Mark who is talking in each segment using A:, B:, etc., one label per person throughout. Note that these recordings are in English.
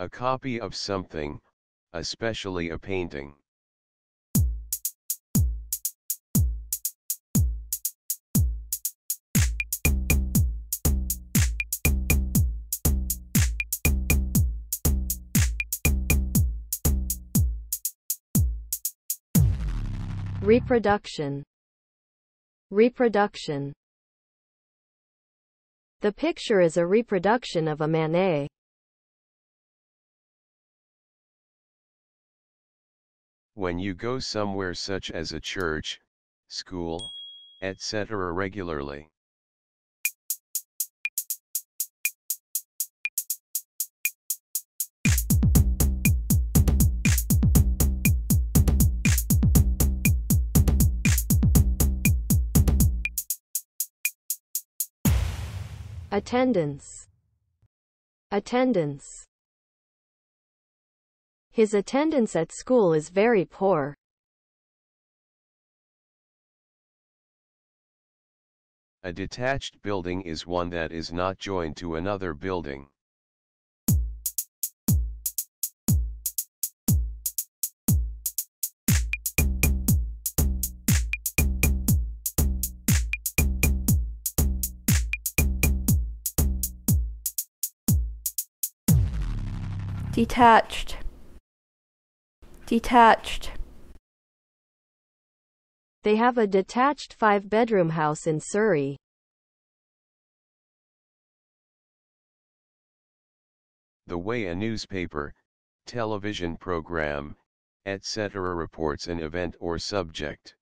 A: A copy of something, especially a painting.
B: Reproduction Reproduction The picture is a reproduction of a Manet.
A: When you go somewhere such as a church, school, etc. regularly.
B: Attendance Attendance His attendance at school is very poor.
A: A detached building is one that is not joined to another building.
C: detached detached
B: They have a detached five-bedroom house in Surrey.
A: The way a newspaper, television program, etc. reports an event or subject.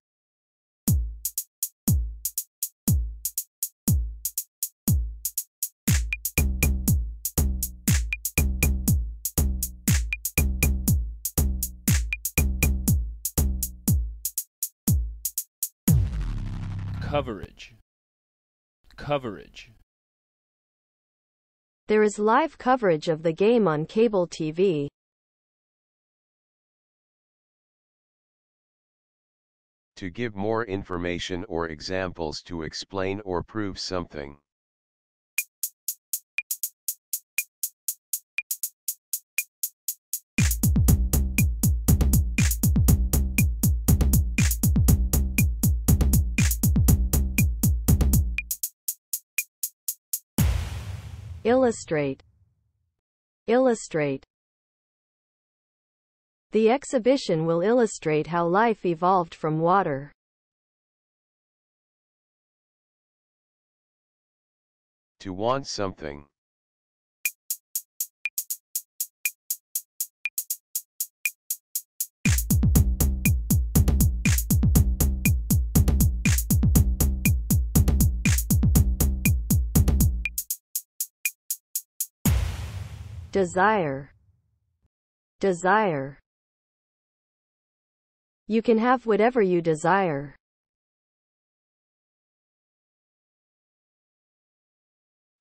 D: Coverage coverage
B: There is live coverage of the game on cable TV.
A: To give more information or examples to explain or prove something.
B: Illustrate Illustrate The exhibition will illustrate how life evolved from water.
A: To want something.
B: Desire Desire You can have whatever you desire.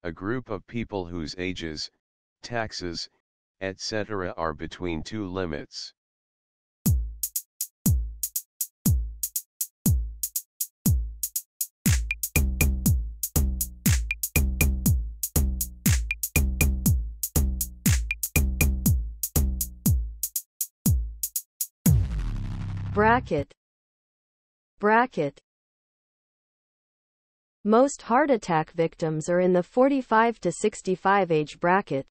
A: A group of people whose ages, taxes, etc. are between two limits.
B: Bracket Bracket Most heart attack victims are in the 45 to 65 age bracket.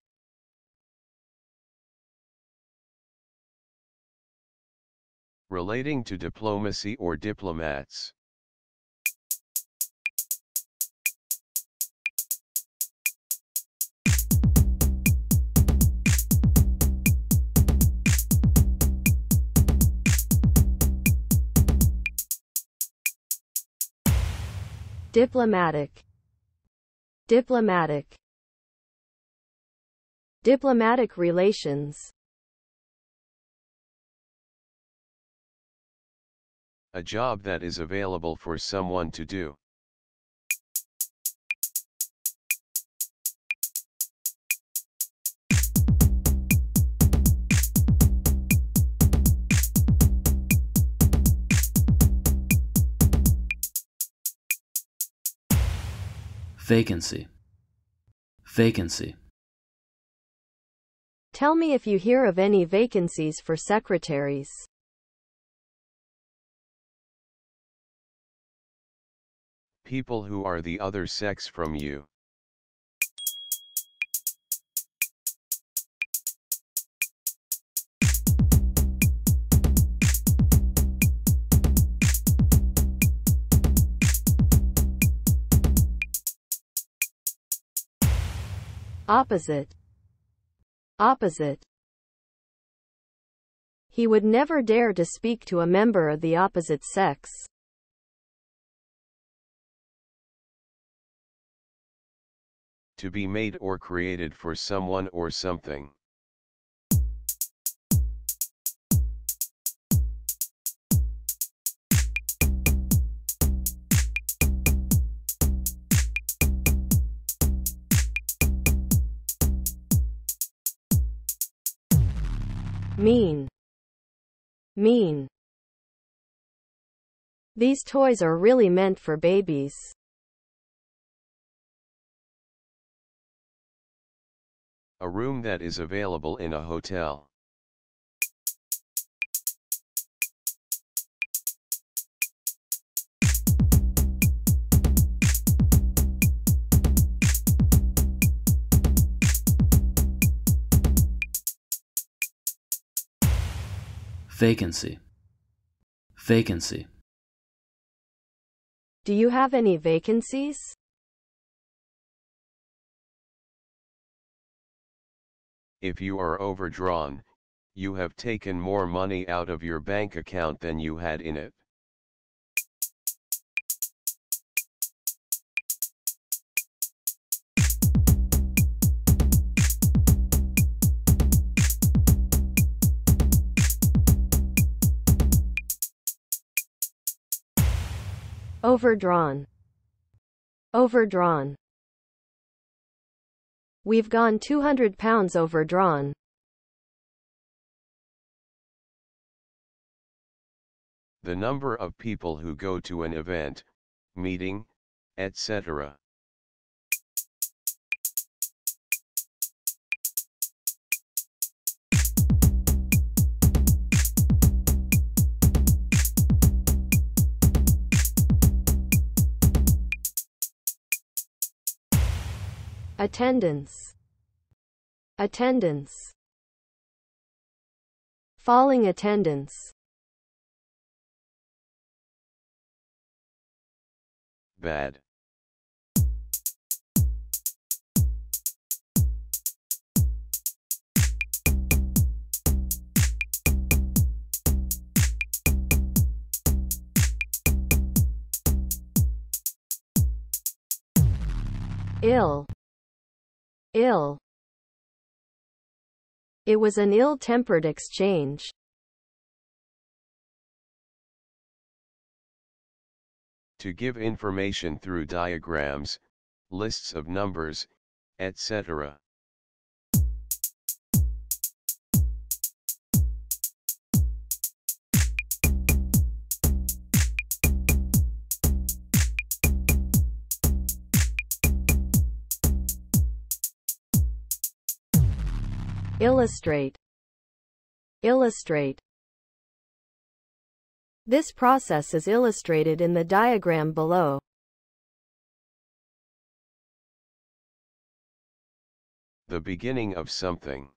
A: Relating to diplomacy or diplomats.
B: Diplomatic. Diplomatic. Diplomatic relations.
A: A job that is available for someone to do.
E: Vacancy vacancy
B: Tell me if you hear of any vacancies for secretaries.
A: People who are the other sex from you.
B: Opposite. Opposite. He would never dare to speak to a member of the opposite sex.
A: To be made or created for someone or something.
B: Mean. Mean. These toys are really meant for babies.
A: A room that is available in a hotel.
C: Vacancy. Vacancy.
B: Do you have any vacancies?
A: If you are overdrawn, you have taken more money out of your bank account than you had in it.
B: Overdrawn. Overdrawn. We've gone 200 pounds overdrawn.
A: The number of people who go to an event, meeting, etc.
B: Attendance. Attendance. Falling attendance.
A: Bad.
B: Ill. Ill. It was an ill-tempered exchange.
A: To give information through diagrams, lists of numbers, etc.
B: Illustrate. Illustrate. This process is illustrated in the diagram below.
A: The beginning of something.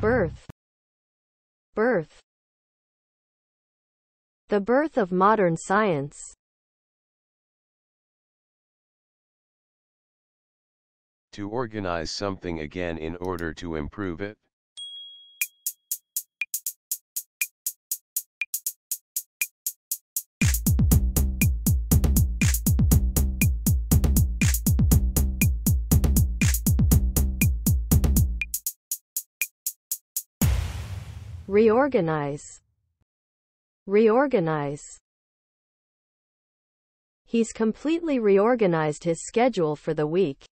B: Birth. Birth. The birth of modern science.
A: To organize something again in order to improve it.
B: Reorganize. Reorganize. He's completely reorganized his schedule for the week.